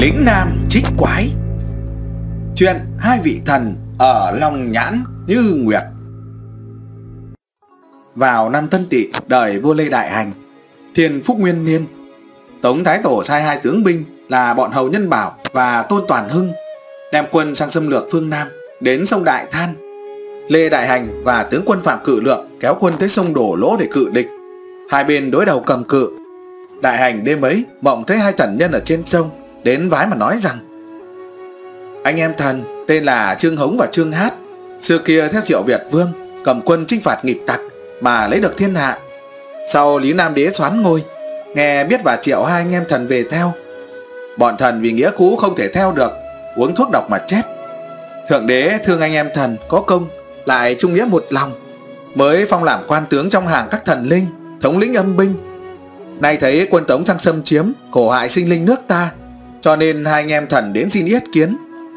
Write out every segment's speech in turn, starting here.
Lĩnh Nam trích quái. Chuyện hai vị thần ở Long Nhãn như Nguyệt. Vào năm Tân Tỵ, đời vua Lê Đại Hành Thiên Phúc Nguyên Niên, Tống Thái Tổ sai hai tướng binh là bọn Hầu Nhân Bảo và Tôn Toàn Hưng, đem quân sang xâm lược phương Nam đến sông Đại Than. Lê Đại Hành và tướng quân Phạm Cự Lượng kéo quân tới sông Đổ Lỗ để cự địch. Hai bên đối đầu cầm cự. Đại Hành đêm ấy mộng thấy hai thần nhân ở trên sông đến vái mà nói rằng, anh em thần, tên là Trương Hống và Trương Hát, xưa kia theo triệu Việt Vương, cầm quân chinh phạt nghịch tặc mà lấy được thiên hạ. Sau Lý Nam Đế xoán ngôi, nghe biết và triệu hai anh em thần về theo. Bọn thần vì nghĩa cũ không thể theo được, uống thuốc độc mà chết. Thượng đế thương anh em thần có công, lại trung nghĩa một lòng, mới phong làm quan tướng trong hàng các thần linh, thống lĩnh âm binh. Nay thấy quân tống sang xâm chiếm, khổ hại sinh linh nước ta cho nên hai anh em thần đến xin ý kiến,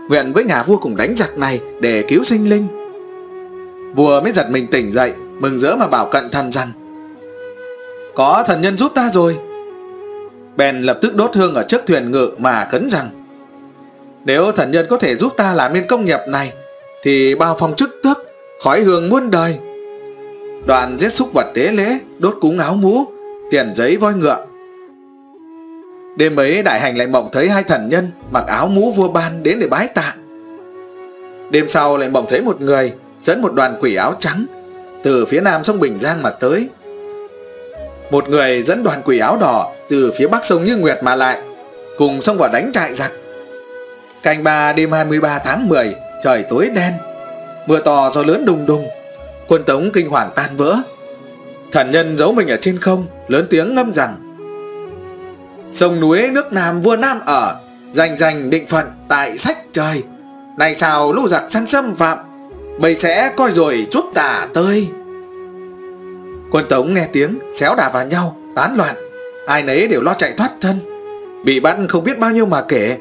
Nguyện với nhà vua cùng đánh giặc này Để cứu sinh linh. Vua mới giật mình tỉnh dậy, Mừng rỡ mà bảo cận thần rằng, Có thần nhân giúp ta rồi. Bèn lập tức đốt hương ở trước thuyền ngự Mà khấn rằng, Nếu thần nhân có thể giúp ta làm nên công nghiệp này, Thì bao phong chức tước, Khói hương muôn đời. Đoàn giết xúc vật tế lễ, Đốt cúng áo mũ, Tiền giấy voi ngựa Đêm ấy đại hành lại mộng thấy hai thần nhân mặc áo mũ vua ban đến để bái tạ. Đêm sau lại mộng thấy một người dẫn một đoàn quỷ áo trắng từ phía nam sông Bình Giang mà tới. Một người dẫn đoàn quỷ áo đỏ từ phía bắc sông Như Nguyệt mà lại, cùng xông vào đánh trại giặc. Canh ba đêm 23 tháng 10, trời tối đen, mưa to gió lớn đùng đùng, quân tống kinh hoàng tan vỡ. Thần nhân giấu mình ở trên không, lớn tiếng ngâm rằng Sông núi nước Nam vua Nam ở Dành dành định phận tại sách trời. Này sao lũ giặc sang xâm phạm Bây sẽ coi rồi chút tả tơi. Quân Tống nghe tiếng, Xéo đà vào nhau, Tán loạn. Ai nấy đều lo chạy thoát thân, Bị bắt không biết bao nhiêu mà kể.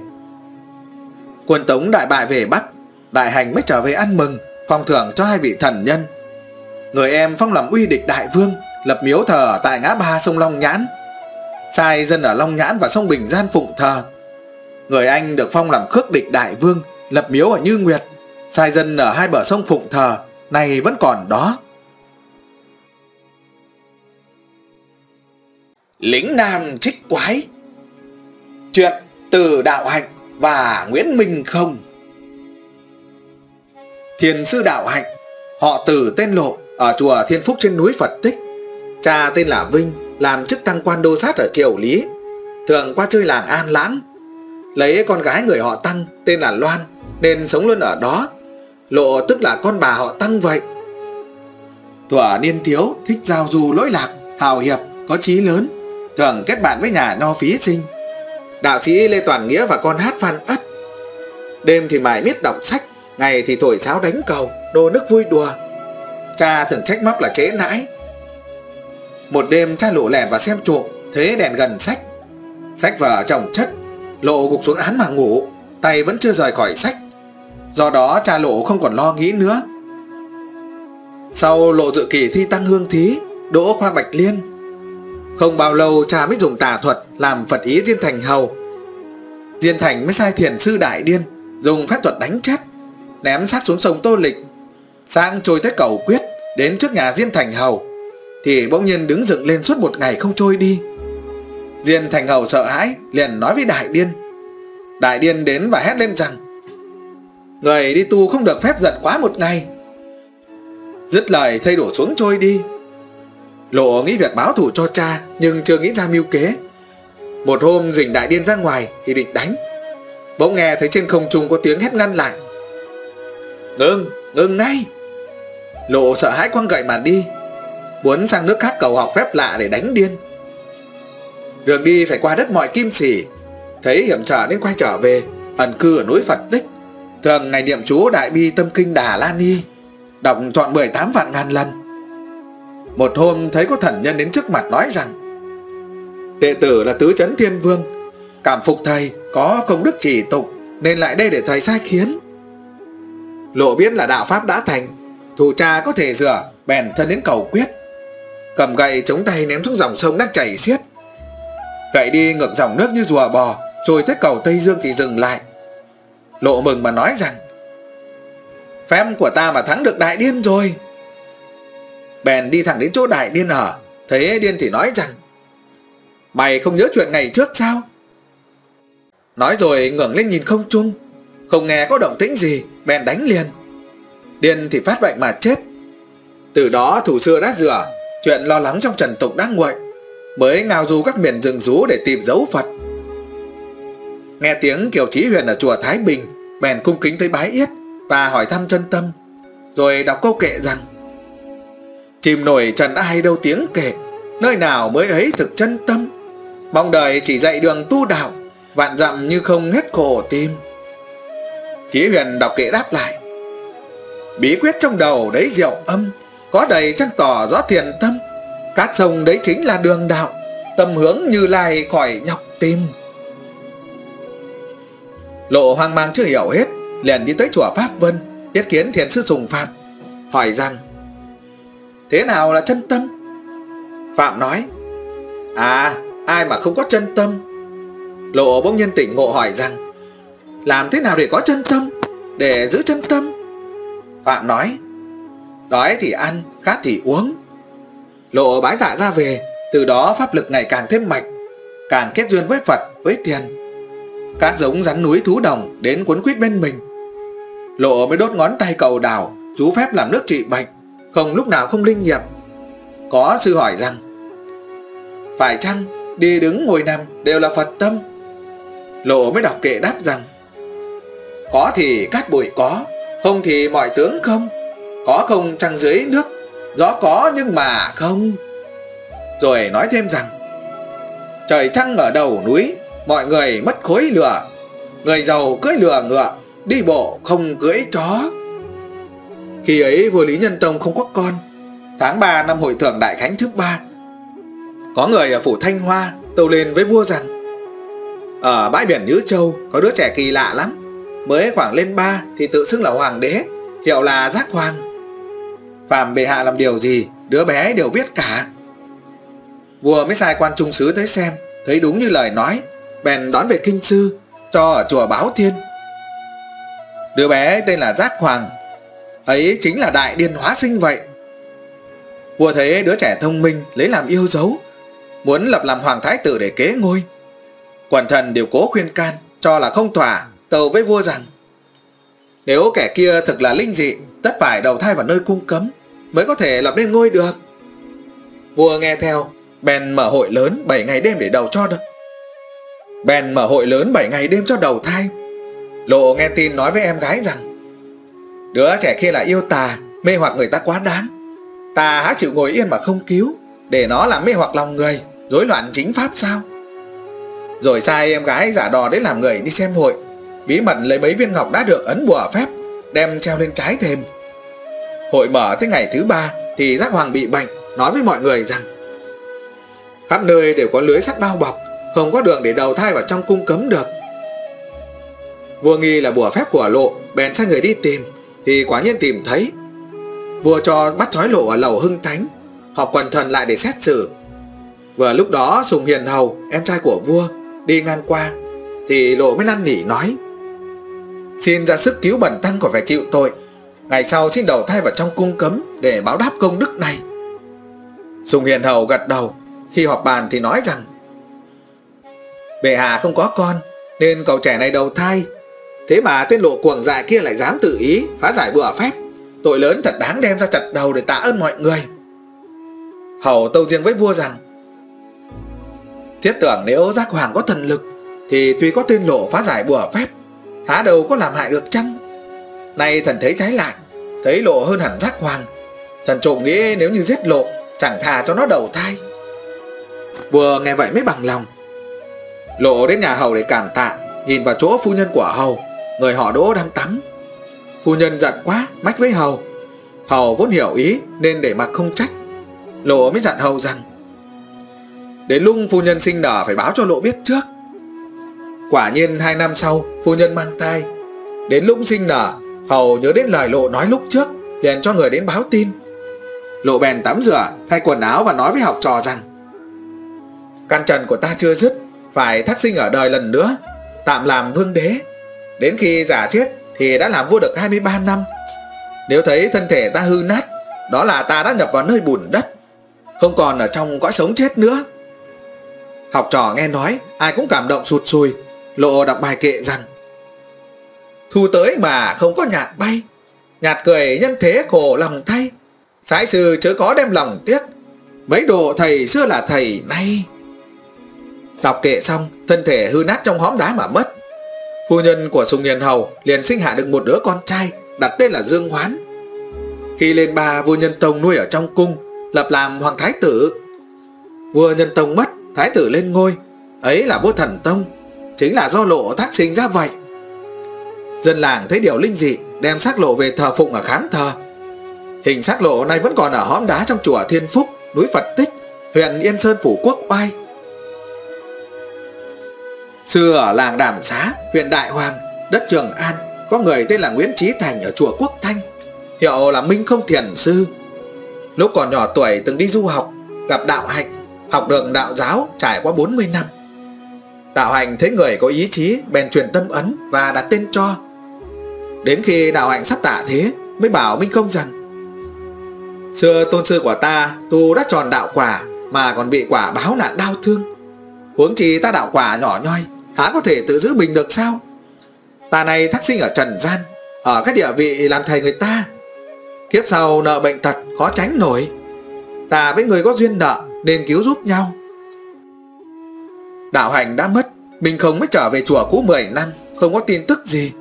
Quân Tống đại bại về Bắc, Đại hành mới trở về ăn mừng, Phong thưởng cho hai vị thần nhân. Người em phong làm uy địch đại vương, Lập miếu thờ tại ngã ba sông Long Nhãn sai dân ở Long Nhãn và sông Bình Gian phụng thờ. Người Anh được phong làm khước địch đại vương, lập miếu ở Như Nguyệt, sai dân ở hai bờ sông phụng thờ, này vẫn còn đó. Lính Nam trích quái Chuyện từ Đạo Hạnh và Nguyễn Minh Không Thiền sư Đạo Hạnh Họ từ tên Lộ Ở chùa Thiên Phúc trên núi Phật Tích Cha tên là Vinh làm chức tăng quan đô sát ở triều Lý, thường qua chơi làng An Lãng. Lấy con gái người họ Tăng tên là Loan nên sống luôn ở đó. Lộ tức là con bà họ Tăng vậy. Thuở niên thiếu thích giao du lỗi lạc, hào hiệp, có chí lớn, thường kết bạn với nhà nho phí sinh. Đạo sĩ Lê Toàn Nghĩa và con hát Phan Ất. Đêm thì mải miết đọc sách, ngày thì thổi cháo đánh cầu, đô nước vui đùa. Cha thường trách móc là chế nãi, một đêm cha lộ lẻn và xem trộm Thế đèn gần sách. Sách vở chồng chất, Lộ gục xuống án mà ngủ, Tay vẫn chưa rời khỏi sách. Do đó cha lộ không còn lo nghĩ nữa. Sau lộ dự kỳ thi tăng hương thí, Đỗ khoa bạch liên. Không bao lâu cha mới dùng tà thuật Làm Phật ý Diên Thành hầu. Diên Thành mới sai thiền sư đại điên, Dùng phép thuật đánh chết, Ném xác xuống sông Tô Lịch, Sang trôi tới cầu quyết, Đến trước nhà Diên Thành hầu thì bỗng nhiên đứng dựng lên suốt một ngày không trôi đi. Diên thành hầu sợ hãi liền nói với đại điên. Đại điên đến và hét lên rằng Người đi tu không được phép giận quá một ngày. Dứt lời thay đổ xuống trôi đi. Lộ nghĩ việc báo thủ cho cha Nhưng chưa nghĩ ra mưu kế. Một hôm dình đại điên ra ngoài Thì định đánh. Bỗng nghe thấy trên không trung có tiếng hét ngăn lại. Ngưng, ngưng ngay. Lộ sợ hãi quăng gậy mà đi. Muốn sang nước khác cầu học phép lạ để đánh điên. Đường đi phải qua đất mọi kim sỉ Thấy hiểm trở nên quay trở về, Ẩn cư ở núi Phật Tích. Thường ngày niệm chú Đại Bi Tâm Kinh Đà La Ni, Đọc chọn 18 vạn ngàn lần. Một hôm thấy có thần nhân đến trước mặt nói rằng, Đệ tử là Tứ Chấn Thiên Vương, Cảm phục thầy có công đức chỉ tụng, Nên lại đây để thầy sai khiến. Lộ biết là đạo Pháp đã thành, Thù cha có thể rửa Bèn thân đến cầu quyết cầm gậy chống tay ném xuống dòng sông đang chảy xiết gậy đi ngược dòng nước như rùa bò trôi tới cầu Tây Dương thì dừng lại. Lộ mừng mà nói rằng Phép của ta mà thắng được đại điên rồi. Bèn đi thẳng đến chỗ đại điên ở, thấy điên thì nói rằng Mày không nhớ chuyện ngày trước sao? Nói rồi ngẩng lên nhìn không trung, không nghe có động tĩnh gì, bèn đánh liền. Điên thì phát bệnh mà chết. Từ đó thủ xưa đã rửa, chuyện lo lắng trong trần tục đang nguội, mới ngao du các miền rừng rú để tìm dấu Phật. Nghe tiếng Kiều Chí Huyền ở chùa Thái Bình, bèn cung kính tới bái yết và hỏi thăm chân tâm, rồi đọc câu kệ rằng Chìm nổi trần ai đâu tiếng kệ, nơi nào mới ấy thực chân tâm, mong đời chỉ dạy đường tu đạo, vạn dặm như không hết khổ tim. Chí Huyền đọc kệ đáp lại Bí quyết trong đầu đấy diệu âm có đầy trăng tỏ rõ thiền tâm, Cát sông đấy chính là đường đạo, Tâm hướng như lai khỏi nhọc tim. Lộ hoang mang chưa hiểu hết, liền đi tới chùa Pháp Vân Yết kiến thiền sư Sùng Phạm, Hỏi rằng, Thế nào là chân tâm? Phạm nói À ai mà không có chân tâm? Lộ bỗng nhiên tỉnh ngộ hỏi rằng, Làm thế nào để có chân tâm, Để giữ chân tâm? Phạm nói Đói thì ăn, khát thì uống. Lộ bái tạ ra về Từ đó pháp lực ngày càng thêm mạnh Càng kết duyên với Phật, với tiền. Các giống rắn núi thú đồng Đến cuốn quýt bên mình. Lộ mới đốt ngón tay cầu đào Chú phép làm nước trị bệnh Không lúc nào không linh nghiệm. Có sư hỏi rằng Phải chăng đi đứng ngồi nằm đều là Phật tâm? Lộ mới đọc kệ đáp rằng Có thì cát bụi có Không thì mọi tướng không. Có không trăng dưới nước? Gió có nhưng mà không? Rồi nói thêm rằng, Trời trăng ở đầu núi, Mọi người mất khối lửa. Người giàu cưỡi lừa ngựa, Đi bộ không cưỡi chó. Khi ấy vua Lý Nhân Tông không có con. Tháng 3 năm hội thưởng đại khánh thứ ba, Có người ở phủ Thanh Hoa Tâu lên với vua rằng, Ở bãi biển Nhữ Châu Có đứa trẻ kỳ lạ lắm. Mới khoảng lên ba thì tự xưng là hoàng đế, Hiệu là giác hoàng. Phạm bệ hạ làm điều gì, Đứa bé đều biết cả. Vua mới sai quan trung sứ tới xem, Thấy đúng như lời nói, Bèn đón về kinh sư, Cho ở chùa Báo Thiên. Đứa bé tên là Giác Hoàng, Ấy chính là đại điên hóa sinh vậy. Vua thấy đứa trẻ thông minh, Lấy làm yêu dấu, Muốn lập làm hoàng thái tử để kế ngôi. Quần thần đều cố khuyên can, Cho là không thỏa, tâu với vua rằng, Nếu kẻ kia thực là linh dị, Tất phải đầu thai vào nơi cung cấm. Mới có thể lập nên ngôi được. Vua nghe theo, Bèn mở hội lớn 7 ngày đêm để đầu cho được. Bèn mở hội lớn 7 ngày đêm cho đầu thai. Lộ nghe tin nói với em gái rằng, Đứa trẻ kia là yêu tà, Mê hoặc người ta quá đáng. Ta há chịu ngồi yên mà không cứu, Để nó làm mê hoặc lòng người, rối loạn chính pháp sao? Rồi sai em gái giả đò đến làm người đi xem hội, Bí mật lấy mấy viên ngọc đã được ấn bùa phép, Đem treo lên trái thềm. Hội mở tới ngày thứ ba Thì giác hoàng bị bệnh, Nói với mọi người rằng, Khắp nơi đều có lưới sắt bao bọc, Không có đường để đầu thai vào trong cung cấm được. Vua nghi là bùa phép của lộ, Bèn sai người đi tìm, Thì quả nhiên tìm thấy. Vua cho bắt trói lộ ở lầu hưng thánh, Họp quần thần lại để xét xử. Vừa lúc đó Sùng Hiền Hầu, Em trai của vua, Đi ngang qua, Thì lộ mới năn nỉ nói, Xin ra sức cứu bẩn tăng của phải chịu tội Ngày sau xin đầu thai vào trong cung cấm Để báo đáp công đức này. Sùng Hiền Hầu gật đầu. Khi họp bàn thì nói rằng, Bệ hạ không có con, Nên cậu trẻ này đầu thai. Thế mà tên lộ cuồng dại kia lại dám tự ý Phá giải bừa phép. Tội lớn thật đáng đem ra chặt đầu để tạ ơn mọi người. Hầu tâu riêng với vua rằng, Thiết tưởng nếu giác hoàng có thần lực Thì tuy có tên lộ phá giải bùa phép, Há đâu có làm hại được chăng? Nay thần thấy trái lại Thấy lộ hơn hẳn giác hoàng Thần trộm nghĩ nếu như giết lộ, Chẳng thà cho nó đầu thai. Vừa nghe vậy mới bằng lòng. Lộ đến nhà hầu để cảm tạ, Nhìn vào chỗ phu nhân của hầu, Người họ đỗ đang tắm. Phu nhân giận quá, mách với hầu. Hầu vốn hiểu ý nên để mặc không trách. Lộ mới dặn hầu rằng, Đến lúc phu nhân sinh nở phải báo cho lộ biết trước. Quả nhiên hai năm sau, Phu nhân mang thai. Đến lúc sinh nở Hầu nhớ đến lời lộ nói lúc trước liền cho người đến báo tin Lộ bèn tắm rửa Thay quần áo và nói với học trò rằng Căn trần của ta chưa dứt Phải thác sinh ở đời lần nữa tạm làm vương đế. Đến khi giả chết thì đã làm vua được 23 năm. Nếu thấy thân thể ta hư nát, đó là ta đã nhập vào nơi bùn đất, không còn ở trong cõi sống chết nữa. Học trò nghe nói, ai cũng cảm động sụt sùi, lộ đọc bài kệ rằng Thu tới mà không có nhạt bay, nhạt cười nhân thế khổ lòng thay, sái sư chớ có đem lòng tiếc, mấy đồ thầy xưa là thầy nay. Đọc kệ xong, thân thể hư nát trong hóm đá mà mất. Phu nhân của Sùng nhân Hầu liền sinh hạ được một đứa con trai, đặt tên là Dương Hoán. Khi lên ba vua Nhân Tông nuôi ở trong cung, lập làm hoàng thái tử. Vua Nhân Tông mất, thái tử lên ngôi, ấy là vua Thần Tông, chính là do lộ thác sinh ra vậy. Dân làng thấy điều linh dị, đem xác lộ về thờ phụng ở khám thờ. Hình xác lộ này vẫn còn ở hõm đá trong chùa Thiên Phúc, núi Phật Tích, huyện Yên Sơn Phủ Quốc Oai. Xưa ở làng Đàm Xá, huyện Đại Hoàng, đất Trường An, có người tên là Nguyễn Trí Thành ở chùa Quốc Thanh, hiệu là Minh Không Thiền Sư. Lúc còn nhỏ tuổi từng đi du học, gặp đạo hạnh, học được đạo giáo trải qua 40 năm. Đạo hạnh thấy người có ý chí, bèn truyền tâm ấn và đặt tên cho. Đến khi đạo hạnh sắp tạ thế, mới bảo Minh Không rằng Xưa tôn sư của ta tu đã tròn đạo quả mà còn bị quả báo nạn đau thương. Huống chi ta đạo quả nhỏ nhoi, há có thể tự giữ mình được sao? Ta này thắc sinh ở trần gian, ở các địa vị làm thầy người ta. Kiếp sau nợ bệnh tật khó tránh nổi. Ta với người có duyên nợ nên cứu giúp nhau. Đạo hành đã mất, mình không mới trở về chùa cũ 10 năm, không có tin tức gì.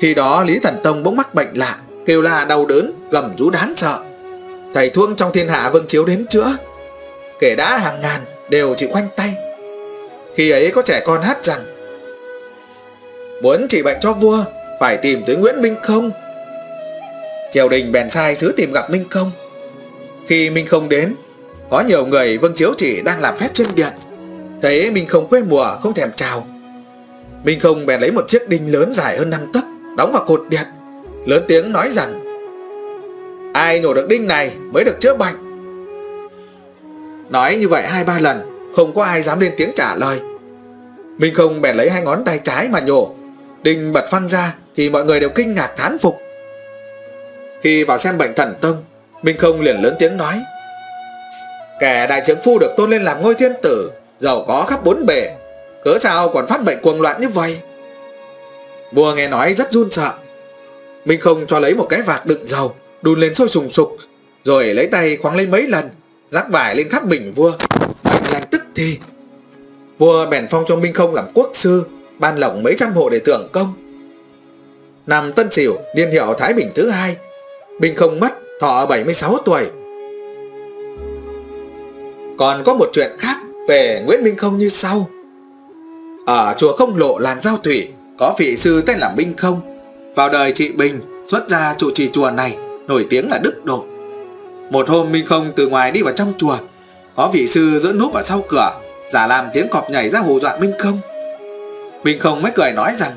Khi đó Lý Thần Tông bỗng mắc bệnh lạ, kêu la đau đớn, gầm rú đáng sợ. Thầy thuốc trong thiên hạ Vương chiếu đến chữa. Kể đã hàng ngàn đều chịu khoanh tay. Khi ấy có trẻ con hát rằng Muốn trị bệnh cho vua Phải tìm tới Nguyễn Minh Không Triều đình bèn sai sứ tìm gặp Minh Không Khi Minh Không đến Có nhiều người Vương chiếu chỉ đang làm phép trên điện Thấy Minh Không quê mùa không thèm chào Minh Không bèn lấy một chiếc đinh lớn dài hơn 5 tấc Đóng vào cột điện, Lớn tiếng nói rằng, Ai nhổ được đinh này mới được chữa bệnh? Nói như vậy hai ba lần, Không có ai dám lên tiếng trả lời. Minh Không bèn lấy hai ngón tay trái mà nhổ. Đinh bật phăng ra Thì mọi người đều kinh ngạc thán phục. Khi vào xem bệnh thần tông, Minh Không liền lớn tiếng nói, Kẻ đại trưởng phu được tôn lên làm ngôi thiên tử, Giàu có khắp bốn bề Cớ sao còn phát bệnh cuồng loạn như vậy? Vua nghe nói rất run sợ Minh Không cho lấy một cái vạc đựng dầu Đun lên sôi sùng sục Rồi lấy tay khoáng lên mấy lần Rắc vải lên khắp mình vua Mạnh lành tức thì Vua bèn phong cho Minh Không làm quốc sư ban lộng mấy trăm hộ để tưởng công. Năm Tân Sửu, niên hiệu Thái Bình thứ hai, Minh không mất, thọ 76 tuổi. Còn có một chuyện khác về Nguyễn Minh Không như sau. Ở chùa Không Lộ làng Giao Thủy có vị sư tên là Minh Không. Vào đời chị Bình, xuất ra trụ trì chùa này, nổi tiếng là Đức Độ. Một hôm Minh Không từ ngoài đi vào trong chùa, có vị sư dẫn núp ở sau cửa, giả làm tiếng cọp nhảy ra hù dọa Minh Không. Minh không mới cười nói rằng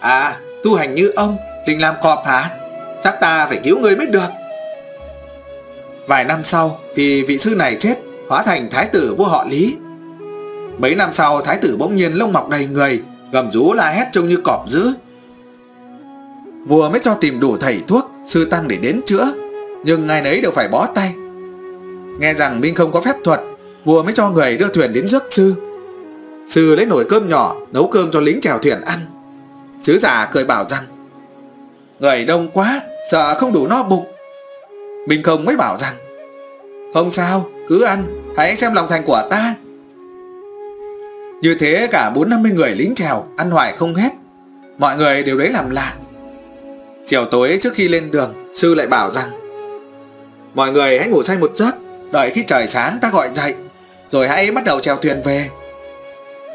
À tu hành như ông, Định làm cọp hả Chắc ta phải cứu người mới được Vài năm sau thì vị sư này chết, Hóa thành thái tử vua họ Lý Mấy năm sau thái tử bỗng nhiên lông mọc đầy người Gầm rú la hét trông như cọp dữ Vua mới cho tìm đủ thầy thuốc Sư tăng để đến chữa Nhưng ngài nấy đều phải bó tay Nghe rằng Minh không có phép thuật Vua mới cho người đưa thuyền đến rước sư Sư lấy nồi cơm nhỏ nấu cơm cho lính chèo thuyền ăn. Sứ giả cười bảo rằng Người đông quá, sợ không đủ no bụng. Minh không mới bảo rằng Không sao, cứ ăn, hãy xem lòng thành của ta. Như thế cả bốn năm mươi người lính trèo ăn hoài không hết. Mọi người đều lấy làm lạ. Chiều tối trước khi lên đường, sư lại bảo rằng Mọi người hãy ngủ say một giấc, đợi khi trời sáng ta gọi dậy, rồi hãy bắt đầu trèo thuyền về.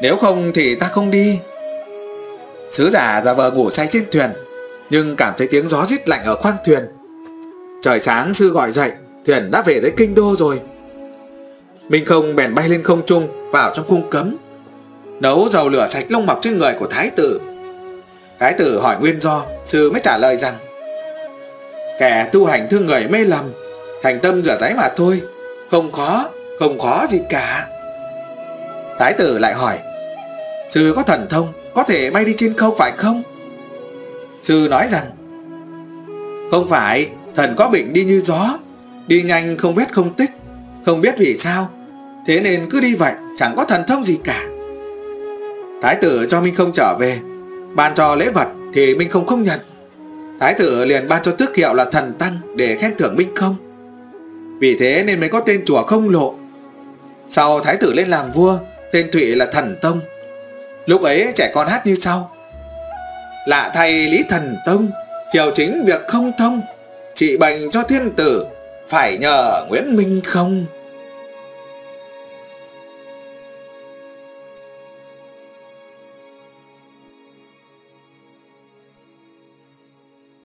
Nếu không thì ta không đi Sứ giả giả vờ ngủ say trên thuyền Nhưng cảm thấy tiếng gió rít lạnh ở khoang thuyền Trời sáng sư gọi dậy Thuyền đã về tới kinh đô rồi Minh không bèn bay lên không trung Vào trong khung cấm Nấu dầu lửa sạch lông mọc trên người của thái tử Thái tử hỏi nguyên do Sư mới trả lời rằng Kẻ tu hành thương người mê lầm Thành tâm rửa giấy mà thôi Không khó, không khó gì cả Thái tử lại hỏi Sư có thần thông, có thể bay đi trên không phải không? Sư nói rằng, không phải, thần có bệnh đi như gió, đi nhanh không biết không tích, không biết vì sao, thế nên cứ đi vậy, chẳng có thần thông gì cả. Thái tử cho Minh không trở về, ban cho lễ vật thì Minh không không nhận. Thái tử liền ban cho tước hiệu là thần tăng để khen thưởng Minh không. Vì thế nên mới có tên chùa không lộ. Sau thái tử lên làm vua, tên Thụy là thần tông. Lúc ấy trẻ con hát như sau. Lạ thầy Lý Thần Tông, triều chính việc không thông, trị bệnh cho thiên tử, phải nhờ Nguyễn Minh không.